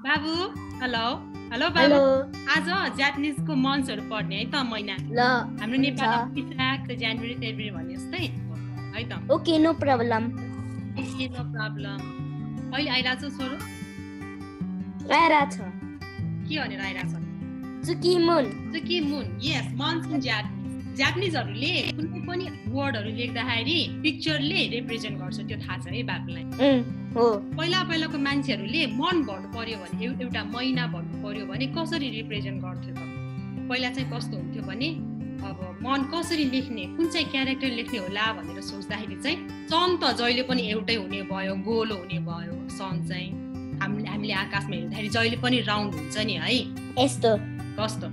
बाबु hello. Hello बाबु। Hello. आज जापानिजको मन्थ्सहरू पढ्ने है त महिना। ल। हाम्रो नेपालमा विशाख जनवरी फेब्रुअरी भने जस्तै है त। Okay no problem. Okay no problem. अहिले आइरहेको छ छोरो आइरहेछ के भनेर आइरहेको छ? चुकी मुन। कि मुन यस मन्सुन जापानिज जापानिजहरूले कुनै पनि वर्डहरू लेख्दाखेरि पिक्चरले रिप्रेजेन्ट गर्छ त्यो थाहा छ है बाबुलाई। पहिला पहिलाको मान्छेहरूले मन भन्नु पर्यो भने एउ- एउटा महिना भन्नु पर्यो भने कसरी रिप्रेजेन्ट गर्थ्यो त? पहिला चाहिँ कस्तो हुन्थ्यो भने अब मन कसरी लेख्ने कुन चाहिँ क्यारेक्टर लेख्ने होला भनेर सोच्दाखेरि चाहिँ सन त जहिले पनि एउटै हुने भयो गोलो हुने भयो सन चाहिँ। हामीले हामीले आकाशमा हेर्दाखेरि जहिले पनि राउन्ड हुन्छ नि है। यस्तो। कस्तो?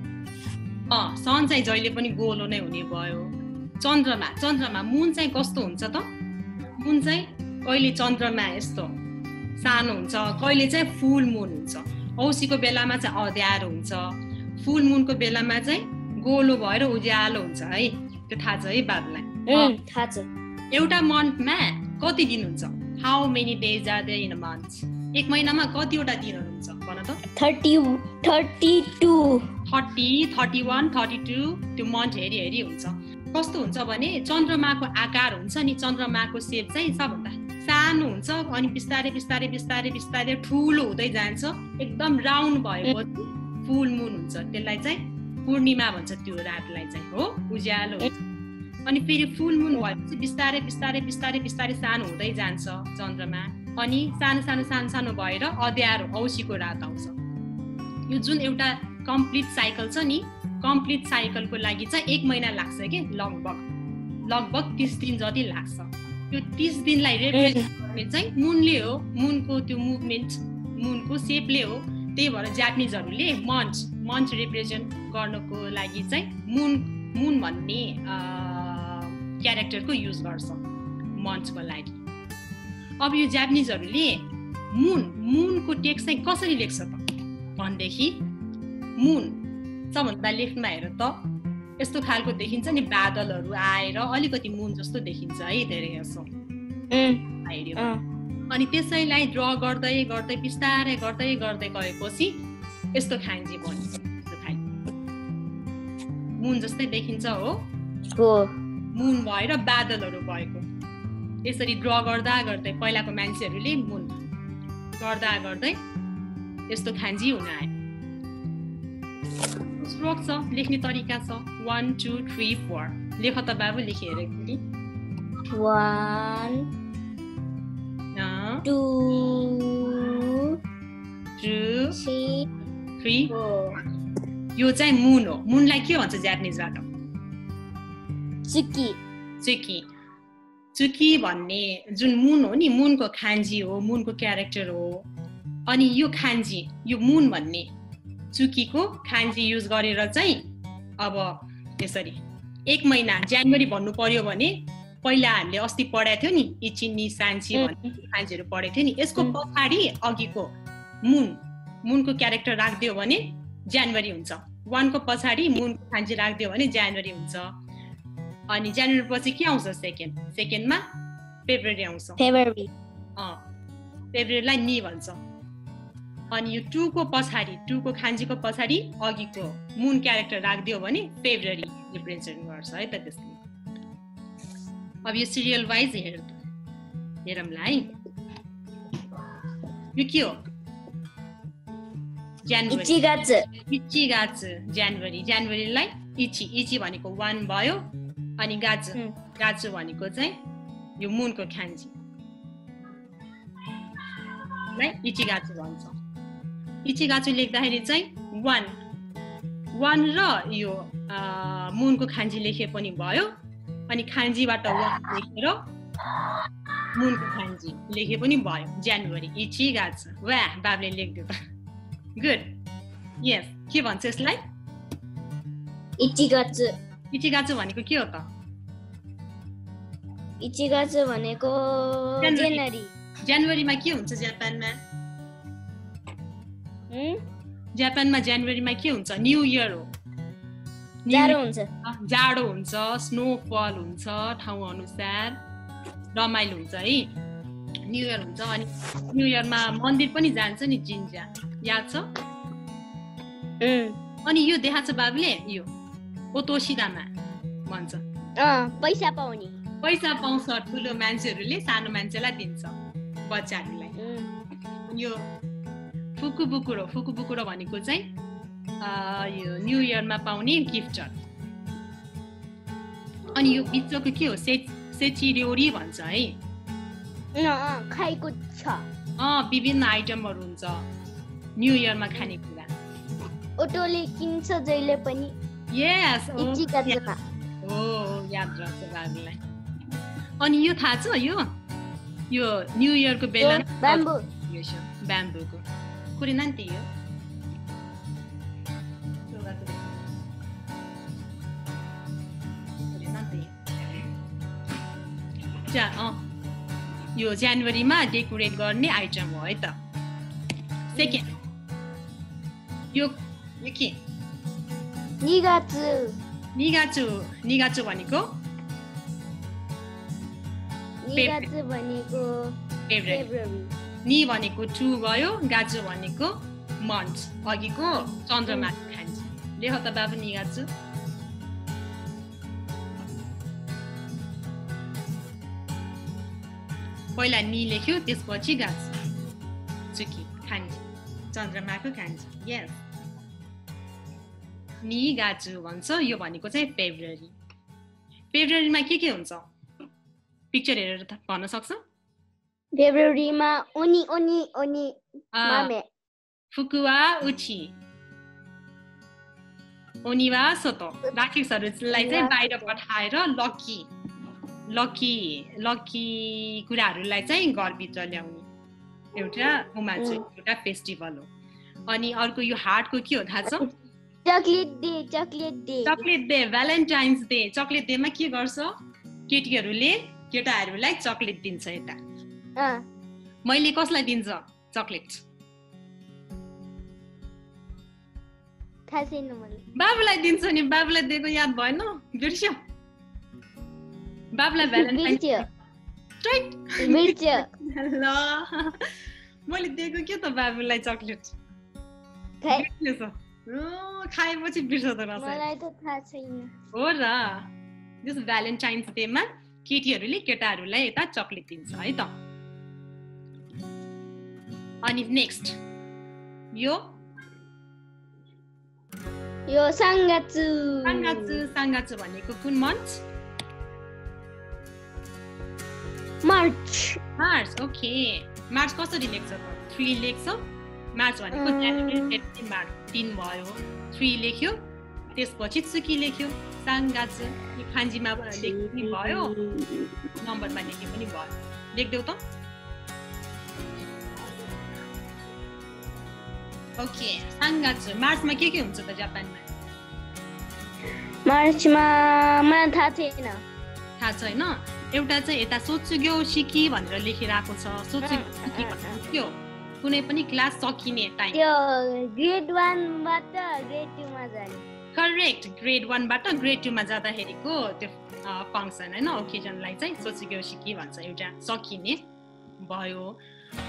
अँ सन चाहिँ जहिले पनि गोलो नै हुने भयो। चन्द्रमा चन्द्रमा मुन चाहिँ कस्तो हुन्छ त? मुन चाहिँ कहिले चन्द्रमा यस्तो। सानो हुन्छ कहिले चाहिँ फुल मुन हुन्छ। औँसीको बेलामा चाहिँ अँध्यारो हुन्छ। फुल मुनको बेलामा चाहिँ गोलो भएर उज्यालो हुन्छ है। त्यो थाहा छ है बाबुलाई? थाहा छ। एउटा मन्थमा कति दिन हुन्छ? How many days are there in a month एक महिनामा कतिवटा दिनहरू हुन्छ? भन त। Thirty thirty two. Thirty thirty one thirty two त्यो मन्थ हेरी हेरी हुन्छ। कस्तो हुन्छ भने चन्द्रमाको आकार हुन्छ नि चन्द्रमाको सेप चाहिँ सबभन्दा सानो हुन्छ अनि बिस्तारै बिस्तारै बिस्तारै बिस्तारै ठुलो हुँदै जान्छ। एकदम राउन्ड भएपछि फुल मुन हुन्छ। त्यसलाई चाहिँ पूर्णिमा भन्छ त्यो रातलाई चाहिँ हो? उज्यालो हुन्छ। अनि फेरि फुल मुन भएपछि बिस्तारै बिस्तारै बिस्तारै बिस्तारै सानो हुँदै जान्छ चन्द्रमा। अनि सानो सानो सानो सानो भएर अँध्यारो औँसीको रात आउँछ। यो जुन एउटा कम्प्लिट साइकल छ नि कम्प्लिट साइकलको लागि चाहिँ एक महिना लाग्छ कि? लगभग। लगभग तिस दिन जति लाग्छ। त्यो तिस दिनलाई रिप्रेजेन्ट गर्ने चाहिँ मुनले हो। मुनको त्यो मुभमेन्ट मुनको सेपले हो। त्यही भएर जापानिजहरूले मन्च मन्च रिप्रेजेन्ट गर्नको लागि चाहिँ मुन मुन भन्ने क्यारेक्टरको युज गर्छ मन्चको लागि। अब यो जापानिजहरूले मुन मुनको टेक्स्ट चाहिँ कसरी लेख्छ त? भनेदेखि मुन। सबभन्दा लेफ्टमा हेर त। यस्तो खालको देखिन्छ नि बादलहरू आएर अलिकति मुन जस्तो देखिन्छ है धेरै अँ, अनि त्यसैलाई ड्र गर्दै गर्दै बिस्तारै गर्दै गर्दै गएपछि यस्तो यस्तो खाले। मुन जस्तै देखिन्छ हो। हो। मुन भएर बादलहरू भएको। यसरी ड्र गर्दा गर्दै पहिलाको मान्छेहरूले मुन गर्दा गर्दै यस्तो खान्जी हुन आयो। स्ट्रोक छ लेख्ने तरिका छ। वान टू थ्री फोर लेख त बाबु लेखि हेरेको नि one two two three three four यो चाहिँ मुन हो। मुनलाई के भन्छ जापानिजबाट चुकी चुकी चुकी भन्ने जुन मुन हो नि मुनको खान्जी हो मुनको क्यारेक्टर हो। अनि यो खान्जी यो मुन भन्ने चुकीको खान्जी युज गरेर चाहिँ अब त्यसरी एक महिना जनवरी भन्नु पर्यो भने पहिला हामीले अस्ति पढाएको थियो नि इचिनी सान्ची भन्ने खान्जीहरू पढेको थियो नि यसको. पछाडि अघिको मुन मुनको क्यारेक्टर राखिदियो भने जनवरी हुन्छ। वानको पछाडि मुनको खान्जी राखिदियो भने जनवरी हुन्छ। अनि जनवरी पछि के आउँछ सेकेन्ड? सेकेन्डमा फेब्रुअरी आउँछ। फेब्रुअरी। अँ फेब्रुअरीलाई नि भन्छ। अनि यो टूको पछाडि टूको खान्जीको पछाडि अघिको मुन क्यारेक्टर राखिदियो भने फेब्रुअरी रिप्रेजेन्ट गर्छ है त त्यसले। अब यो सिरियल वाइज हेर हेरौँला है। यो के हो? इची गाच जनवरी जनवरीलाई इची इची भनेको वान भयो अनि हुँ। गाचु भनेको चाहिँ यो मुनको खान्जी। इची गाचु भन्छ। इची गाचु लेख्दाखेरि चाहिँ वान। वान र यो मुनको खान्जी लेखे पनि भयो। अनि खान्जीबाट वान लेखेर मुनको खान्जी लेखे पनि भयो। जनवरी इची गाच वा बाबले लेखिदियो त। गुड यस के भन्छ यसलाई? इचिगाच इचिगाचु भनेको के हो त? इचिगाच भनेको जनवरी। जनवरी। जनवरीमा के हुन्छ जापानमा? जापानमा जनवरीमा के हुन्छ? न्यु इयर हो। जाडो हुन्छ। जाडो हुन्छ स्नोफल हुन्छ ठाउँ अनुसार रमाइलो हुन्छ है। न्यु इयर हुन्छ अनि न्यु इयरमा मन्दिर पनि जान्छ नि जिन्जा याद छ? अनि यो देखाएको छ बाबुले? यो ओतोसिदामा भन्छ। पैसा पाउने। पैसा पाउँछ ठुलो मान्छेहरूले सानो मान्छेलाई दिन्छ बच्चाहरूलाई। यो फुकु बुकुरो फुकु बुकुरो भनेको चाहिँ यो न्यु इयरमा पाउने गिफ्टहरू अनि यो बिचको के हो? से सेचिरियोरी भन्छ है। खाएको छ। अँ विभिन्न आइटमहरू हुन्छ। न्यु इयरमा खाने कुरा ओटोले किन्छ जहिले पनि। यस काजुमा। हो याद रहेछ बाबुलाई। अनि यो थाहा छ यो? यो न्यु इयरको बेला बाम्बो ब्याम्बोको कुरेन नि त्यो जा अँ यो जनवरीमा डेकोरेट गर्ने आइटम हो है त सेकेन्ड यो के निगाचु निगाचु निगाचु भनेको निगाचु भनेको फेभरेट फेब्रुअरी नि भनेको टु गयो गाजु भनेको मन्थ। अघिको चन्द्रमा खान्छ। लेख त बाबु निगाजु पहिला नि लेख्यो त्यसपछि गाजु। चुकी खान्छ। चन्द्रमाको खान्छ। यस नि गाजु भन्छ। यो भनेको चाहिँ फेब्रुअरी। फेब्रुअरीमा के के हुन्छ? पिक्चर हेरेर भन्न सक्छ? फेब्रुअरीमा ओनी ओनी ओनी मामे फुकुवा उची ओनिवा सोतो राक्षसहरूलाई चाहिँ बाहिर पठाएर लकी लकी लकी कुराहरूलाई चाहिँ घरभित्र ल्याउने एउटा उमाल्छु एउटा फेस्टिभल हो अनि अर्को यो हार्टको के हो थाहा छ chocolate day chocolate day chocolate day valentine's day chocolate डेमा के गर्छ केटीहरूले केटाहरूलाई चक्लेट दिन्छ यता मैले कसलाई दिन्छ? चक्लेट। बाबुलाई दिन्छ नि बाबुलाई दिएको याद भएन? बिर्स्यो। बाबुलाई ल। मैले दिएको के त बाबुलाई चक्लेट? खाएपछि मलाई त हो र। जस्तो भ्यालेन्टाइन्स डेमा केटीहरूले केटाहरूलाई यता चक्लेट दिन्छ है त। अनि नेक्स्ट यो? यो साङ्गाचु साङ्गाचु साङ्गाचु भनेको कुन month March March okay March कसरी लेख्छ त? थ्री लेख्छ। मार्च भनेको। जनवरी मार्च तिन भयो। थ्री लेख्यो। त्यसपछि सुकी लेख्यो। साङ्गाचु खान्जीमा लेख्ने पनि भयो। नम्बरमा लेख्ने पनि भयो। लेखिदेऊ त। ओके साङ्गाचु मार्चमा के के हुन्छ त जापानमा मार्चमा मलाई थाहा छैन थाहा छैन एउटा चाहिँ यता सोचुग्यो सिकी भनेर लेखिरहेको छ सोचुग्यो के हो कुनै पनि क्लास सकिने टाइम त्यो ग्रेड वानबाट ग्रेड टूमा जाने करेक्ट ग्रेड वानबाट ग्रेड टूमा जाँदाखेरिको त्यो फङ्सन होइन ओकेजनलाई चाहिँ सोचुग्यो सिकी भन्छ एउटा सकिने भयो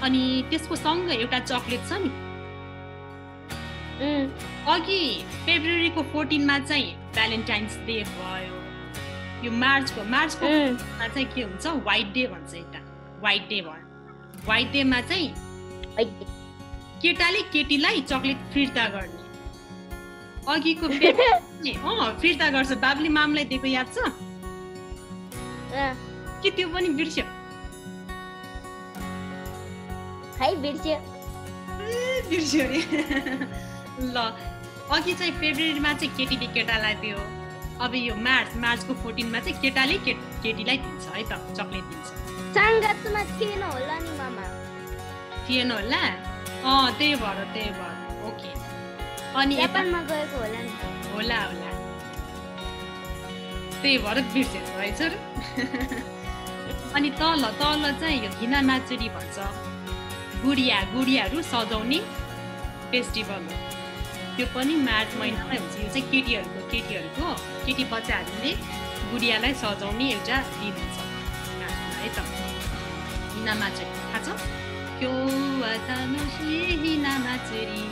अनि त्यसको सँगै एउटा चक्लेट छ नि अघि फेब्रुअरीको फोर्टिनमा चाहिँ भ्यालेन्टाइन्स डे भयो। यो मार्चको मार्चको चाहिँ के हुन्छ? वाइट डे भन्छ एउटा वाइट डे भयो। वाइट डेमा चाहिँ। केटाले केटीलाई चक्लेट फिर्ता गर्ने। अघिको अँ फिर्ता गर्छ। बाबुले मामलाई दिएको याद छ? कि त्यो पनि बिर्स्यो? बिर्स्यो? बिर्स्यो अरे ल अघि चाहिँ फेब्रुअरीमा चाहिँ केटीले केटालाई दियो। अब यो मार्च मार्चको फोर्टिनमा चाहिँ केटाले केट केटीलाई दिन्छ है त चक्लेट दिन्छ। थिएन होला नि मामा। थिएन होला? अँ त्यही भएर त्यही भएर ओके। अनि यता जापानमा गएको होला नि। होला होला। त्यही भएर बिर्सेछ रहेछ अनि तल तल चाहिँ यो घिना नाचुरी भन्छ। गुडिया गुडियाहरू सजाउने फेस्टिभल हो। त्यो पनि मार्च महिनामै हुन्छ। यो चाहिँ केटीहरूको केटीहरूको केटी बच्चाहरूले गुडियालाई सजाउने एउटा दिन हुन्छ। है त। हिनामाचुरी थाहा छ? त्यो हिनामाचुरी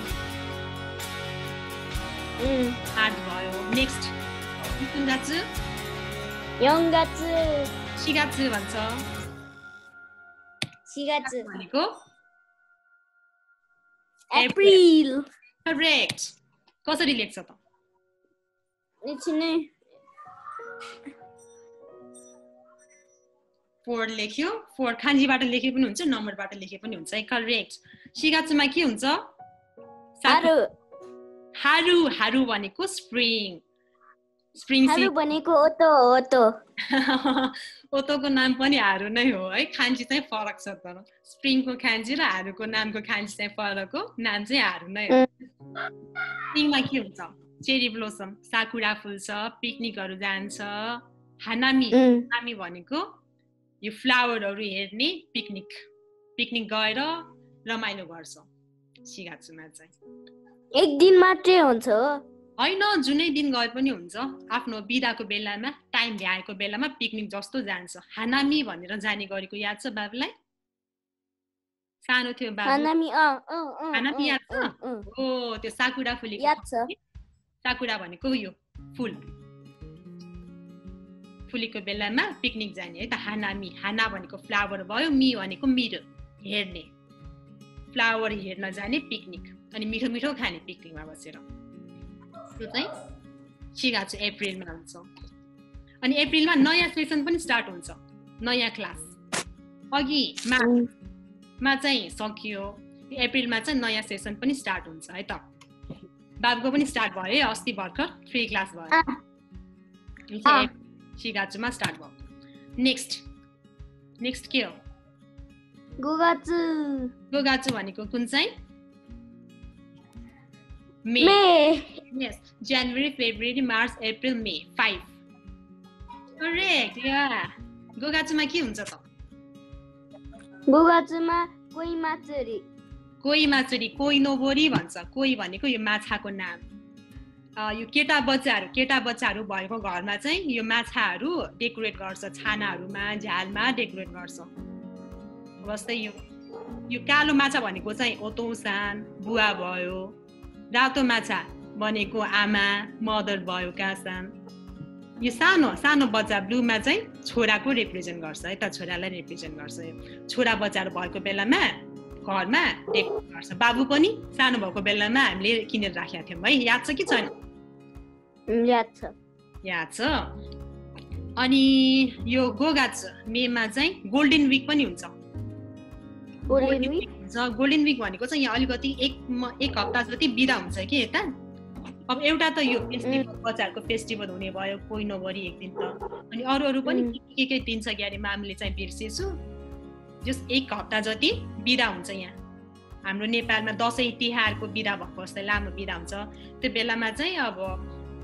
आठ भयो। नेक्स्ट कुन गाछु यङ्गाचु सिगाचु भन्छ भनेको? एप्रिल। करेक्ट कसरी लेख्छ त? फोर लेख्यो। फोर खाँजीबाट लेखे पनि हुन्छ नम्बरबाट लेखे पनि हुन्छ। करेक्ट सिगाचुमा के हुन्छ? हारु। हारु भनेको स्प्रिङ स्प्रिङ भनेको ओतोको नाम पनि हारु नै हो है। खान्जी चाहिँ फरक छ तर। स्प्रिङको खान्जी र हारुको नामको खान्जी चाहिँ फरक हो नाम चाहिँ हारु नै हो। स्प्रिङमा के हुन्छ? चेरी ब्लोसम साकुरा फुल्छ पिकनिकहरू जान्छ। हानामी うん हामी भनेको यो फ्लावरहरू हेर्ने पिकनिक। पिकनिक गएर रमाइलो गर्छ। सिगाचुमा चाहिँ। एक दिन मात्रै हुन्छ हो। होइन जुनै दिन गए पनि हुन्छ। आफ्नो बिदाको बेलामा टाइम भ्याएको बेलामा पिकनिक जस्तो जान्छ। हानामी भनेर जाने गरेको याद छ बाबुलाई? सानो थियो बाबु। हानामी याद छ? हो त्यो साकुरा फुलेको छ। साकुरा भनेको यो फुल। फुलेको बेलामा पिकनिक जाने है त हानामी। हाना भनेको फ्लावर भयो मी भनेको मिरो हेर्ने। फ्लावर हेर्न जाने पिकनिक। अनि मिठो मिठो खाने पिकनिकमा बसेर। त्यो चाहिँ सिगाछु एप्रिलमा हुन्छ। अनि एप्रिलमा नयाँ सेसन पनि स्टार्ट हुन्छ नयाँ क्लास। अघि मार्चमा चाहिँ सकियो एप्रिलमा चाहिँ नयाँ सेसन पनि स्टार्ट हुन्छ है त। बाबुको पनि स्टार्ट भयो है अस्ति भर्खर फ्री क्लास भयो। सिगाचुमा स्टार्ट भयो। नेक्स्ट नेक्स्ट के हो? 5月 गोगाचु भनेको कुन चाहिँ? May. Yes January February March April May five correct या गोगाचुमा के हुन्छ त 5月 मा कोही माछरी कोही माछरी कोही नोबोरी भन्छ कोही भनेको यो माछाको नाम यो केटा बच्चाहरू केटा बच्चाहरू भएको घरमा चाहिँ यो माछाहरू डेकोरेट गर्छ छानाहरूमा झ्यालमा डेकोरेट गर्छ जस्तै यो यो कालो माछा भनेको चाहिँ ओतौसान बुवा भयो रातो माछा भनेको आमा मदर भयो कासान यो सानो सानो बच्चा ब्लूमा चाहिँ छोराको रिप्रेजेन्ट गर्छ है त छोरालाई रिप्रेजेन्ट गर्छ यो। छोरा बच्चाहरू भएको बेलामा घरमा डेकोरेट गर्छ। बाबु पनि सानो भएको बेलामा हामीले किनेर राखेका थियौँ है। याद छ कि छैन? याद छ। याद छ? अनि यो गोगाच मेमा चाहिँ गोल्डन विक पनि हुन्छ। Golden week? हुन्छ। गोल्डन विक भनेको चाहिँ यहाँ अलिकति एक एक हप्ता जति बिदा हुन्छ कि यता। अब एउटा त यो फेस्टिभल बच्चाहरूको फेस्टिभल हुने भयो कोही नगरी एक दिन त। अनि अरू अरू पनि. के के दिन छ क्यारे हामीले चाहिँ बिर्सेछु जस एक हप्ता जति बिदा हुन्छ यहाँ। हाम्रो नेपालमा दसैँ तिहारको बिदा भएको जस्तै लामो बिदा हुन्छ। त्यो बेलामा चाहिँ अब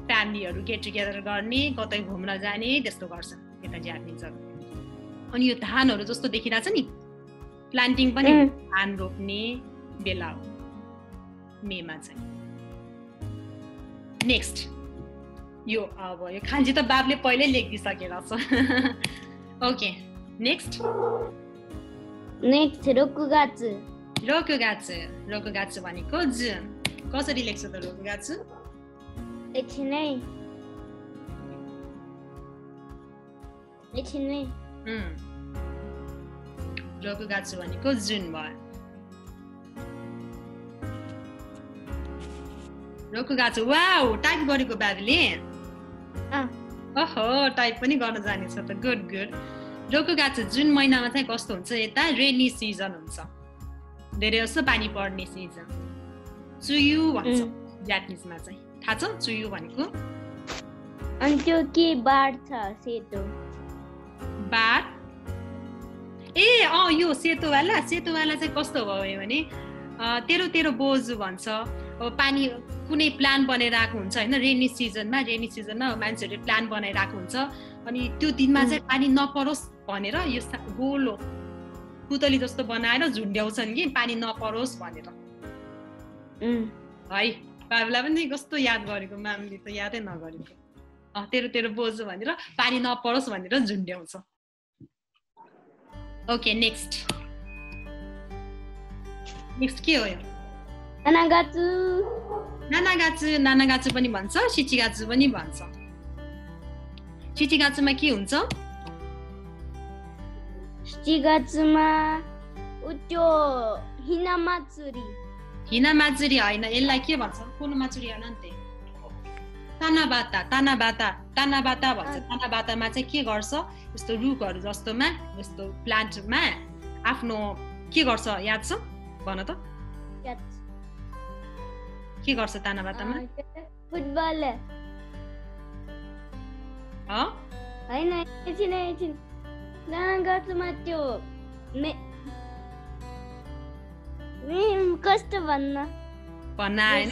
फ्यामिलीहरू गेट टुगेदर गर्ने कतै घुम्न जाने त्यस्तो गर्छन् यता जापानिजहरू अनि यो धानहरू जस्तो देखिरहेछ नि? प्लान्टिङ पनि. धान रोप्ने बेला हो। मेमा चाहिँ। नेक्स्ट यो अब यो खान्जी त बाबले पहिल्यै लेखिदिइसकेर छ ओके नेक्स्ट नेक्स्ट रोकु गाछु। रोकु गाछु रोकु गाछु भनेको जु। कसरी लेख्छ त रोकुगात्सु एकछिनै एकछिनै गाछु भनेको जुन भयो। रोकुगाछु वाउ टाइप गरेको बाबुले। ओहो टाइप पनि गर्न जानेछ त। Good good. रोकुगाछु जुन महिनामा चाहिँ कस्तो हुन्छ यता रेनी सिजन हुन्छ। धेरै जस्तो पानी पर्ने सिजन। चुयु भन्छ जापानिजमा चाहिँ। थाहा छ? चुयु भनेको? अनि त्यो के बार छ? सेतो। बार? ए अँ यो सेतोवाला। सेतोवाला चाहिँ कस्तो भयो भने तेरो तेरो बोजू भन्छ। अब पानी कुनै प्लान बनाइरहेको हुन्छ होइन रेनी सिजनमा रेनी सिजनमा मान्छेहरूले प्लान बनाइरहेको हुन्छ। अनि त्यो दिनमा चाहिँ पानी नपरोस् भनेर यो गोलो पुतली जस्तो बनाएर झुन्ड्याउँछन् कि पानी नपरोस् भनेर. है बाबुलाई पनि कस्तो याद गरेको मामले त यादै नगरेको। तेरो तेरो बोजू भनेर पानी नपरोस् भनेर झुन्ड्याउँछ ओके नेक्स्ट। नेक्स्ट के हो यो? नानागाचु नानागाचु नानागाचु पनि भन्छ सिचिगाचु पनि भन्छ। सिचिगाचुमा के हुन्छ? शिगाचुमा उ त्यो हिनामाचुरी हिना माजुरी होइन यसलाई के भन्छ? कुन माजुरी होइन नि त्यही। तानाबाता तानाबाता तानाबाता भन्छ। तानाबातामा चाहिँ के गर्छ? यस्तो रुखहरू जस्तोमा यस्तो प्लान्टमा आफ्नो के गर्छ? याद छ? भन त। के गर्छ तानाबातामा फुटबल। ह? होइन एकछिन एकछिन त्यो मे मे- कस्तो भन्न? भन्न आएन।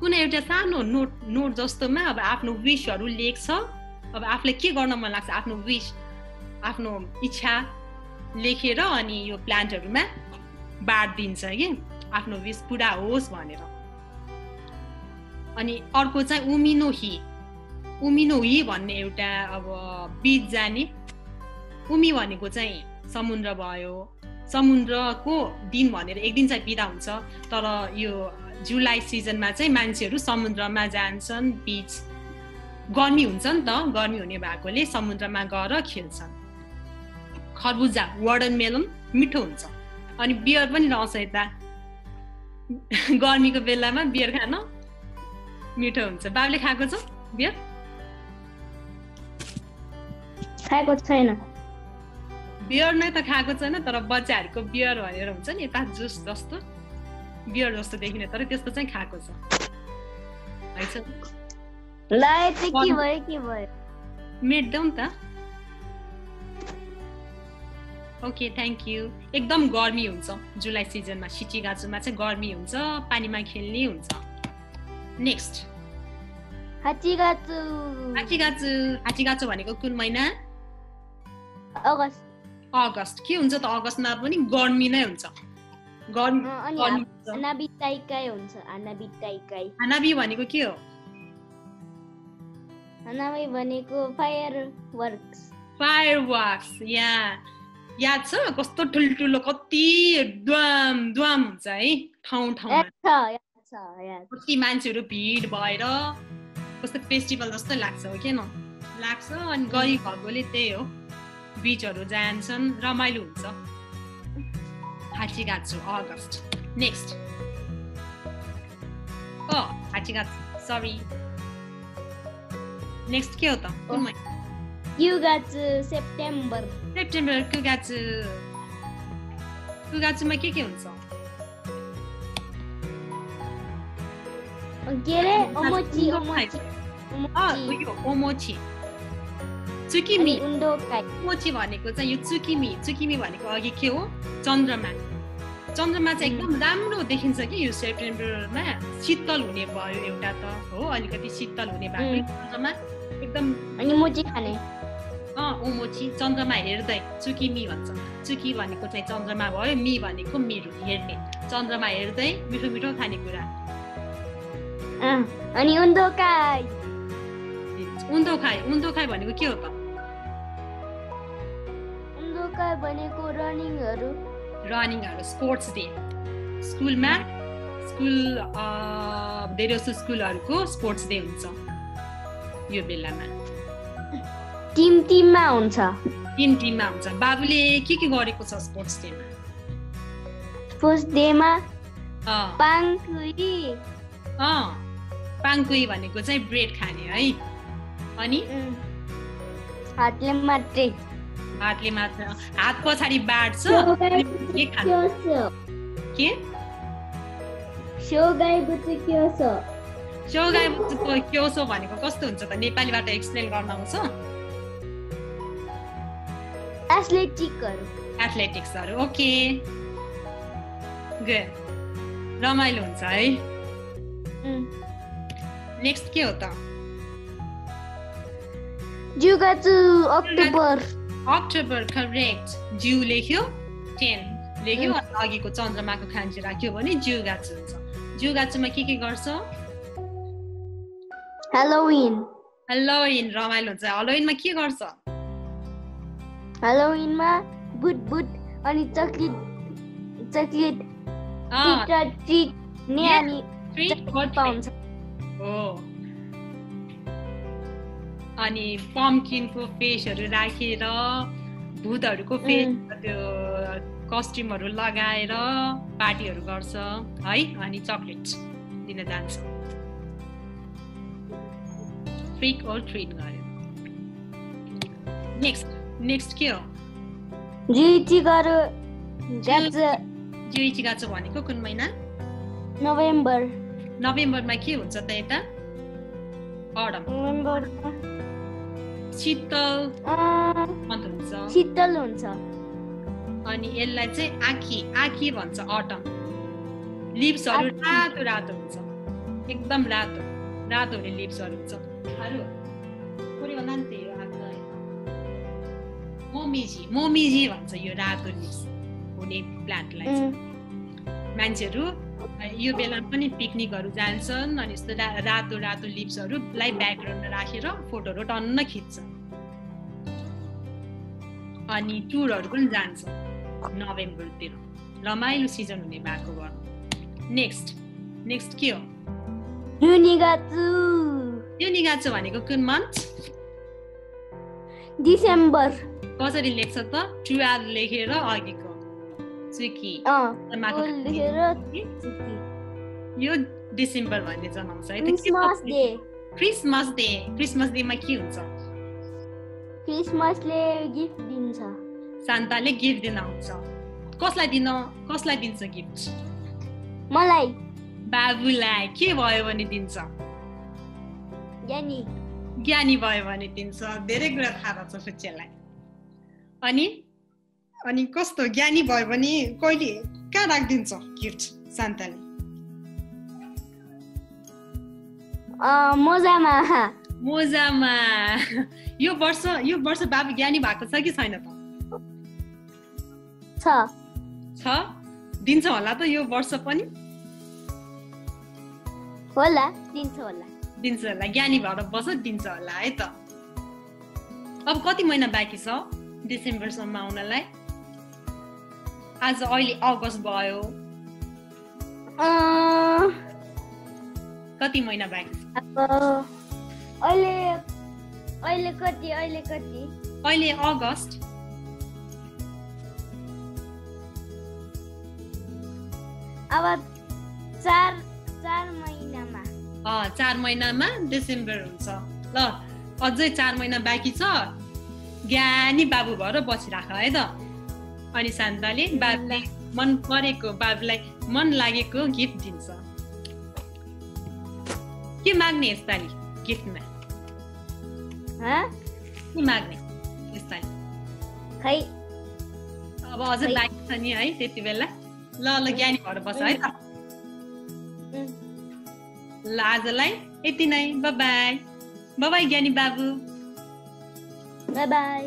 कुनै एउटा सानो नोट नोट जस्तोमा अब आफ्नो विसहरू लेख्छ। अब आफूलाई के गर्न मन लाग्छ? आफ्नो विस आफ्नो इच्छा लेखेर अनि यो प्लान्टहरूमा बाँडिदिन्छ कि? आफ्नो विस पुरा होस् भनेर। अनि अर्को चाहिँ उमिनो हि। उमिनो हि भन्ने एउटा अब बिच जाने। उमी भनेको चाहिँ समुद्र भयो। समुद्रको दिन भनेर एक दिन चाहिँ बिदा हुन्छ। तर यो जुलाई सिजनमा चाहिँ मान्छेहरू समुद्रमा जान्छन् बिच गर्मी हुन्छ नि त गर्मी हुने भएकोले समुद्रमा गएर खेल्छन्। खरबुजा वार्डन मेलन मिठो हुन्छ। अनि बियर पनि रहन्छ यता। गर्मीको बेलामा बियर खान। मिठो हुन्छ। बाबुले खाएको छ? बियर खाएको छैन। बियर नै त खाएको छैन तर बच्चाहरूको बियर भनेर हुन्छ नि यता जुस जस्तो। बियर जस्तो देखिने तर त्यस्तो चाहिँ खाएको छ। नि त। ओके थ्याङ्क यू एकदम गर्मी हुन्छ। जुलाई सिजनमा सिचिगाचुमा चाहिँ गर्मी हुन्छ पानीमा खेल्ने हुन्छ। नेक्स्ट हाचिगाचु हाचिगाचु भनेको कुन महिना अगस्त अगस्त के हुन्छ त अगस्तमा पनि गर्मी नै हुन्छ। हानाबी भनेको के हो? हानाबी भनेको फायर वर्क्स फायर वाक्स यहाँ याद छ? कस्तो ठुल्ठुलो कति द्वाम द्वाम हुन्छ है। ठाउँ ठाउँमा। कति मान्छेहरू भिड भएर कस्तो फेस्टिभल जस्तो लाग्छ हो कि न लाग्छ अनि गरिब भएकोले त्यही हो। बिचहरू जान्छन् रमाइलो हुन्छ। हाचिगाचु अगस्त नेक्स्ट। ओ हाचिगाचु सरी। नेक्स्ट के हो त? कुन महिना? युगाचु सेप्टेम्बर। सेप्टेम्बर कुगाचु कुगाचुमा के के हुन्छ? के अरे ओमोची उन्दो खाइ- ओमोची उयो चुकिमी मोची भनेको चाहिँ यो चुकिमी चुकिमी भनेको अघि के हो चन्द्रमा चन्द्रमा चाहिँ एकदम राम्रो देखिन्छ कि यो सेप्टेम्बरमा शीतल हुने भयो एउटा त हो अलिकति शीतल हुने भएको चन्द्रमा एकदम अनि मोची खाने अँ ओमोची चन्द्रमा हेर्दै चुकिमी भन्छ चुकी भनेको चाहिँ चन्द्रमा भयो मी भनेको मेरो हेर्ने चन्द्रमा हेर्दै मिठो मिठो खानेकुरा अनि उन्दो खाइ उन्दो खाइ भनेको के हो त उन्डोकाई भनेको रनिङहरू रनिङहरू स्पोर्ट्स डे स्कुलमा स्कुल धेरै जस्तो स्कुलहरूको स्पोर्ट्स डे हुन्छ यो बेलामा टिम टिममा हुन्छ तिन टिममा हुन्छ बाबुले के के गरेको छ स्पोर्ट्स डेमा फर्स्ट डेमा अँ पाङकुई भनेको चाहिँ ब्रेड खाने है। अनि? हातले मात्रै। हातले मात्र। हात पछाडि बाँड्छ। के खानु के? सोगाईको चाहिँ के छ चौगाई क्योसो भनेको कस्तो हुन्छ त? नेपालीबाट एक्सप्लेन गर्न आउँछ। एथलेटिकहरू एथलेटिक्सहरू ओके। गुड रमाइलो हुन्छ है। नेक्स्ट के हो त जुगाचु अक्टोबर अक्टोबर करेक्ट जु लेख्यो टेन लेख्यो अनि अघिको चन्द्रमाको खान्जी राख्यो भने जुगाचु हुन्छ। जुगाचुमा के के गर्छ हेलोविन हेलोइन रमाइलो हुन्छ हेलोइनमा के गर्छ हेलोविनमा बुट बुट अनि चक्लेट चक्लेट ट्रिट ट्रिट. अनि treat. पाउँछ। हो। अनि पम्किनको फेसहरू राखेर भूतहरूको फेस. त्यो कस्ट्युमहरू लगाएर पार्टीहरू गर्छ है? अनि चक्लेट दिन जान्छ। ट्रिक और ट्रिट गर्यो। नेक्स्ट नेक्स्ट के हो? जुइची गरो गाछ जुइची गाचो भनेको कुन महिना? नोभेम्बर। नोभेम्बरमा के हुन्छ त यता अडम शीतल हुन्छ शीतल हुन्छ. अनि यसलाई चाहिँ आँखी आँखी भन्छ अटम लिप्सहरू। रातो रातो हुन्छ। एकदम रातो। रातो हुने लिप्सहरू हुन्छ। अरू? मोमिजी मोमिजी भन्छ यो रातो लिप्स हुने प्लान्टलाई मान्छेहरू यो बेला पनि पिकनिकहरू जान्छन् अनि यस्तो रातो रातो लिप्सहरूलाई ब्याकग्राउन्डमा राखेर फोटोहरू टन्न खिच्छ अनि टुरहरू पनि जान्छ नोभेम्बरतिर। रमाइलो सिजन हुने भएको गर्नु नेक्स्ट नेक्स्ट के हो? जुनिगाचु यो निगाचो भनेको कुन मन्थ डिसेम्बर कसरी लेख्छ त? टुवेल्भ लेखेर अघिको। चुकी यो डिसेम्बर भन्ने जनाउँछ है Christmas day. Christmas day. Christmas डेमा के हुन्छ? क्रिसमसले गिफ्ट दिन्छ। सान्ताले गिफ्ट दिन आउँछ। कसलाई दिन कसलाई दिन्छ गिफ्ट? मलाई। बाबुलाई। के भयो भने दिन्छ? यानि ज्ञानी भयो भने दिन्छ। धेरै कुरा थाहा रहेछ फुच्चेलाई अनि? अनि कस्तो ज्ञानी भयो भने कहिले कहाँ राखिदिन्छ गिफ्ट सान्ताले अँ, मोजामा। मोजामा। यो वर्ष यो वर्ष बाबु ज्ञानी भएको छ कि छैन त? छ। छ? दिन्छ होला त यो वर्ष पनि? होला दिन्छ होला। दिन्छ होला। ज्ञानी भएर बस दिन्छ होला है त। अब कति महिना बाँकी छ डिसेम्बरसम्म आउनलाई? आज अहिले अगस्त भयो कति महिना बाँकी अहिले अहिले कति अहिले कति अहिले अगस्त अब चार चार महिनामा अँ, चार महिनामा डिसेम्बर हुन्छ ल अझै चार महिना बाँकी छ ज्ञानी बाबु भएर बसिराख है त अनि शान्ताले बाबुले मन परेको बाबुलाई मन लागेको गिफ्ट दिन्छ। के माग्ने यसपालि गिफ्टमा हँ? के माग्ने यसपालि? खै? अब अझै। बाँकी छ नि है त्यति बेला। ल ल ज्ञानी भएर बस है। त ल आजलाई यति नै। बाई बाई ज्ञानी बाबु। बाई